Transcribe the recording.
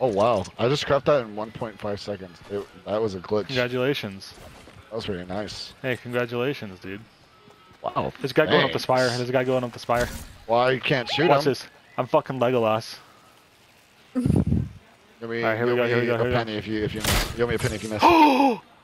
Oh wow! I just crapped that in 1.5 seconds. It, that was a glitch. Congratulations. That was pretty nice. Hey, congratulations, dude. Wow. There's a guy going up the spire. There's a guy going up the spire. Why you can't shoot Watch him? this. I'm fucking Legolas. Give me, Alright, here we go, me here we go, a here we go. penny if you if you miss. Give me a penny if you miss.